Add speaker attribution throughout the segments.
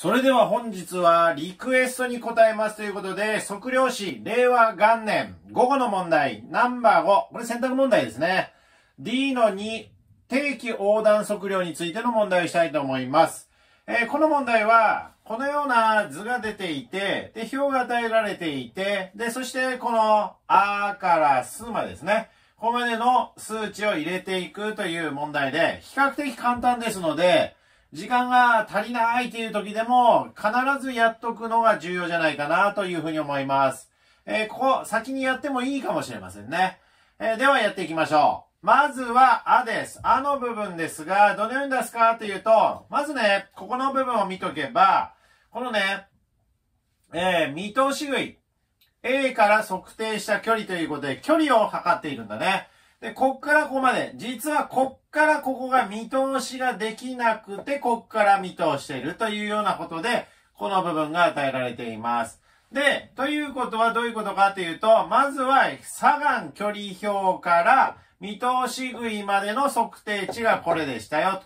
Speaker 1: それでは本日はリクエストに答えますということで、測量士令和元年午後の問題ナンバー5。これ選択問題ですね。D の2定期横断測量についての問題をしたいと思います。えー、この問題は、このような図が出ていて、で、表が与えられていて、で、そしてこの、あからすまですね。ここまでの数値を入れていくという問題で、比較的簡単ですので、時間が足りないという時でも、必ずやっとくのが重要じゃないかなというふうに思います。えー、ここ、先にやってもいいかもしれませんね。えー、ではやっていきましょう。まずは、あです。あの部分ですが、どのように出すかというと、まずね、ここの部分を見とけば、このね、えー、見通し食い。A から測定した距離ということで、距離を測っているんだね。で、こっからここまで。実はこっからここが見通しができなくて、こっから見通しているというようなことで、この部分が与えられています。で、ということはどういうことかというと、まずは、左岸距離表から見通し食いまでの測定値がこれでしたよ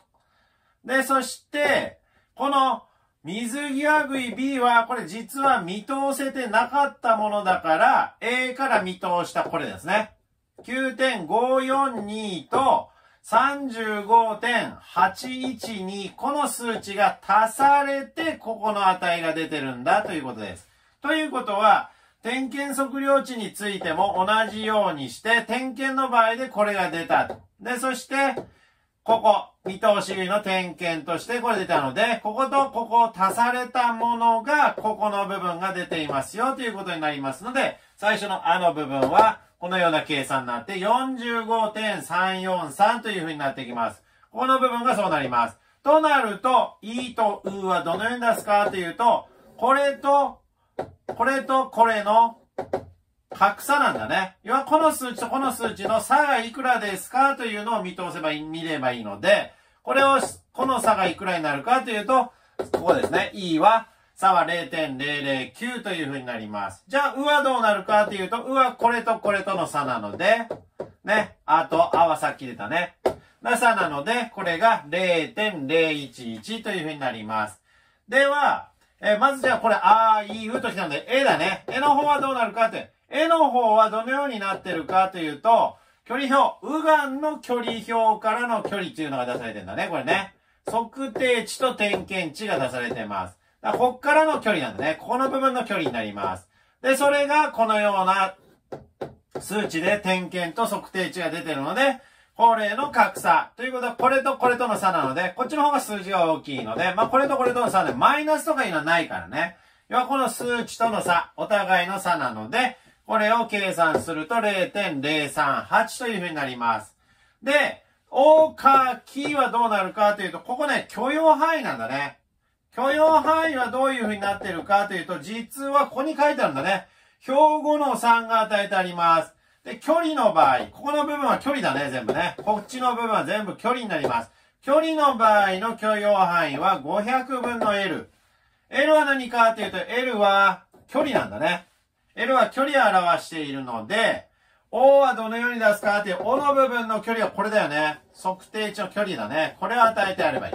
Speaker 1: と。で、そして、この水際食い B は、これ実は見通せてなかったものだから、A から見通したこれですね。9.542と35.812この数値が足されてここの値が出てるんだということです。ということは、点検測量値についても同じようにして、点検の場合でこれが出たと。で、そして、ここ、見通しの点検としてこれ出たので、こことここを足されたものが、ここの部分が出ていますよということになりますので、最初のあの部分は、このような計算になって45.343という風になってきます。この部分がそうなります。となると、いとうはどのように出すかというと、これと、これとこれの格差なんだね。要はこの数値とこの数値の差がいくらですかというのを見通せば、見ればいいので、これを、この差がいくらになるかというと、ここですね。E は差は0.009という風になります。じゃあ、うはどうなるかというと、うはこれとこれとの差なので、ね、あと、あはさっき出たね。な差なので、これが0.011という風になります。では、えまずじゃあこれ、あ、い、うときたので、えだね。えの方はどうなるかって、えの方はどのようになってるかというと、距離表、右岸の距離表からの距離っていうのが出されてんだね、これね。測定値と点検値が出されてます。だこっからの距離なんだね。ここの部分の距離になります。で、それがこのような数値で点検と測定値が出てるので、これの格差。ということは、これとこれとの差なので、こっちの方が数字が大きいので、まあ、これとこれとの差で、マイナスとかいうのはないからね。要はこの数値との差、お互いの差なので、これを計算すると0.038というふうになります。で、大きはどうなるかというと、ここね、許容範囲なんだね。許容範囲はどういう風になってるかというと、実はここに書いてあるんだね。標語の3が与えてあります。で、距離の場合、ここの部分は距離だね、全部ね。こっちの部分は全部距離になります。距離の場合の許容範囲は500分の L。L は何かというと、L は距離なんだね。L は距離を表しているので、O はどのように出すかっていう、O の部分の距離はこれだよね。測定値の距離だね。これを与えてやればいい。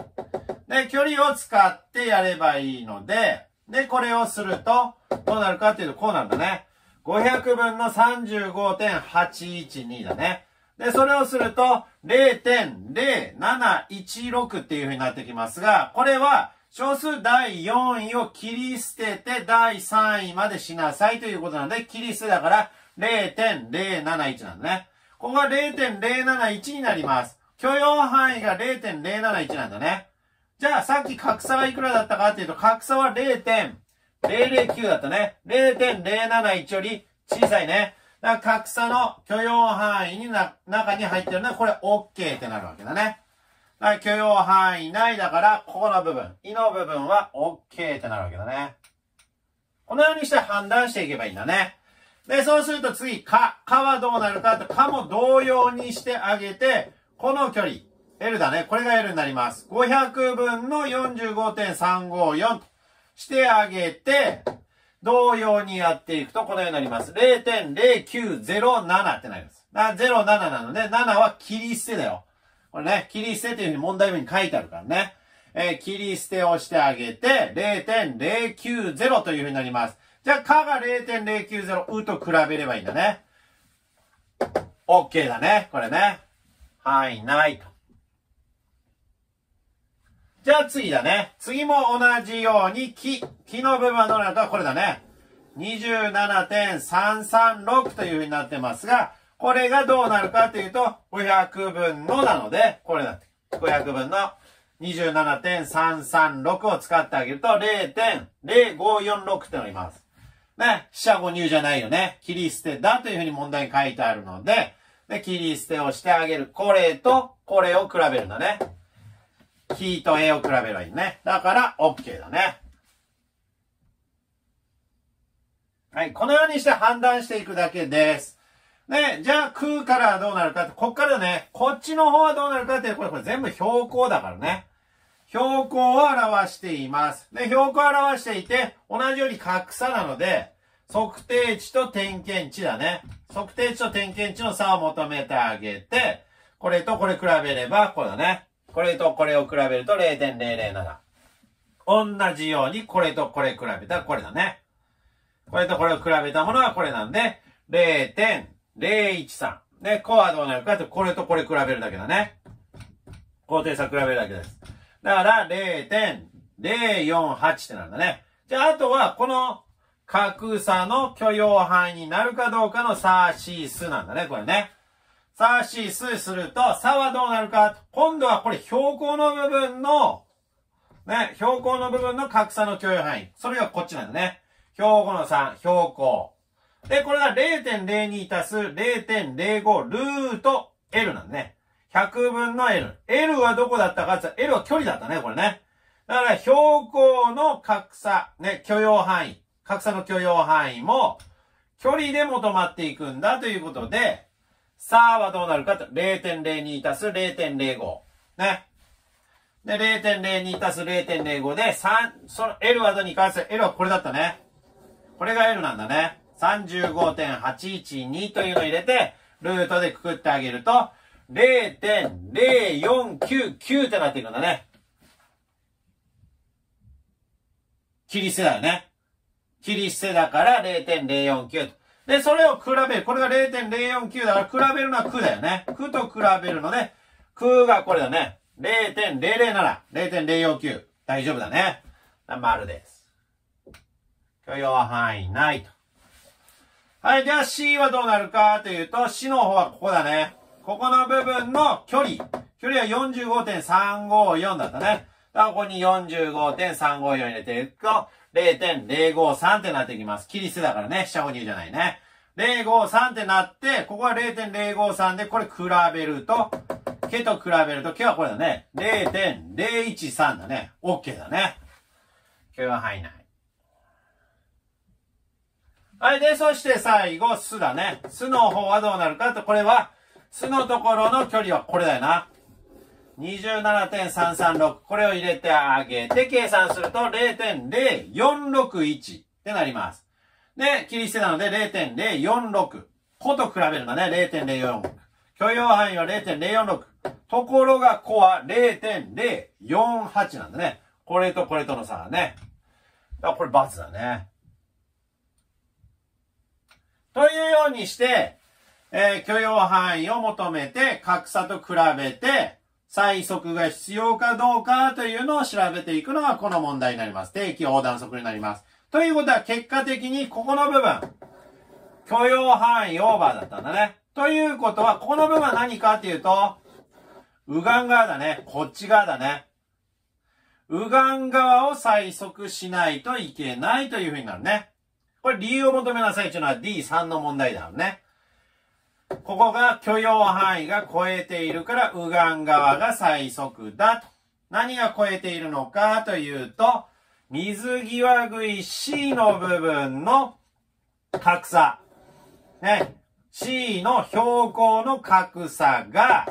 Speaker 1: で、距離を使ってやればいいので、で、これをすると、どうなるかっていうと、こうなんだね。500分の35.812だね。で、それをすると、0.0716っていう風になってきますが、これは、小数第4位を切り捨てて第3位までしなさいということなので、切り捨てだから0.071なんだね。ここが0.071になります。許容範囲が0.071なんだね。じゃあ、さっき格差はいくらだったかっていうと、格差は0.009だったね。0.071より小さいね。だから格差の許容範囲にな、中に入ってるのは、これ OK ってなるわけだね。だから許容範囲内だから、ここの部分、胃の部分は OK ってなるわけだね。このようにして判断していけばいいんだね。で、そうすると次、か、かはどうなるかと、かも同様にしてあげて、この距離、L だね。これが L になります。500分の45.354としてあげて、同様にやっていくとこのようになります。0.0907ってなります。だ07なので、7は切り捨てだよ。これね、切り捨てというふうに問題文に書いてあるからね。えー、切り捨てをしてあげて、0.090というふうになります。じゃあ、かが0.090、うと比べればいいんだね。OK だね。これね。はい、ないと。じゃあ次だね。次も同じように、木、木の部分はどうなるかこれだね。27.336というふうになってますが、これがどうなるかというと、500分のなので、これだって。500分の27.336を使ってあげると0.0546ってなります。ね、四捨五入じゃないよね。切り捨てだというふうに問題に書いてあるので、で、切り捨てをしてあげる。これと、これを比べるんだね。キと A を比べればいいね。だから、OK だね。はい。このようにして判断していくだけです。ね、じゃあ空からどうなるかって、こっからね、こっちの方はどうなるかって、これ、これ全部標高だからね。標高を表しています。で、標高を表していて、同じように格差なので、測定値と点検値だね。測定値と点検値の差を求めてあげて、これとこれ比べれば、これだね。これとこれを比べると0.007。同じように、これとこれ比べたらこれだね。これとこれを比べたものはこれなんで、0.013。で、こうはどうなるかって、これとこれ比べるだけだね。高低差比べるだけです。だから、0.048ってなんだね。じゃあ、あとは、この格差の許容範囲になるかどうかのサーシースなんだね、これね。サーシースすると、差はどうなるか？今度はこれ標高の部分の、ね、標高の部分の格差の許容範囲。それがこっちなんだね。標高の3、標高。で、これが0.02足す0.05ルート L なんだね。100分の L。L はどこだったかって L は距離だったね、これね。だから標高の格差、ね、許容範囲。格差の許容範囲も、距離で求まっていくんだということで、さあはどうなるかと、0.02足す0.05。ね。で、0.02足す0.05で、3、その L はどに関して、L はこれだったね。これが L なんだね。35.812というのを入れて、ルートでくくってあげると、0.0499ってなっていくんだね。切り捨てだよね。切り捨てだから0.049と。で、それを比べる。これが0.049だから比べるのは9だよね。9と比べるので、9がこれだね。0.007。0.049。大丈夫だね。丸です。許容範囲ないと。はい、じゃあ C はどうなるかというと、C の方はここだね。ここの部分の距離。距離は45.354だったね。だからここに45.354入れていくと、0.053ってなってきます。切り捨てだからね。下五入じゃないね。053ってなって、ここは0.053で、これ比べると、毛と比べると、毛はこれだね。0.013だね。OK だね。毛は範囲内。はい。で、そして最後、巣だね。巣の方はどうなるかと、これは、巣のところの距離はこれだよな。27.336。これを入れてあげて、計算すると0.0461ってなります。で、切り捨てなので0.046。個と比べるんだね。0.046。許容範囲は0.046。ところが、個は0.048なんだね。これとこれとの差だね。だこれ×だね。というようにして、えー、許容範囲を求めて、格差と比べて、最速が必要かどうかというのを調べていくのがこの問題になります。定期横断速になります。ということは結果的にここの部分、許容範囲オーバーだったんだね。ということは、ここの部分は何かっていうと、右岸側だね。こっち側だね。右岸側を最速しないといけないというふうになるね。これ理由を求めなさいというのは D3 の問題だよね。ここが許容範囲が超えているから右岸側が最速だと。何が超えているのかというと、水際食い C の部分の格差。ね。C の標高の格差が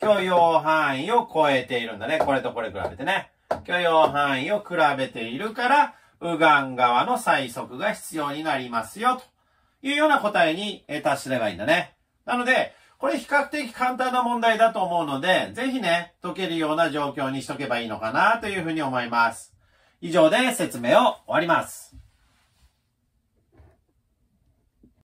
Speaker 1: 許容範囲を超えているんだね。これとこれ比べてね。許容範囲を比べているから、右岸側の最速が必要になりますよ。というような答えに達すればいいんだね。なので、これ比較的簡単な問題だと思うので、ぜひね、解けるような状況にしとけばいいのかなというふうに思います。以上で説明を終わります。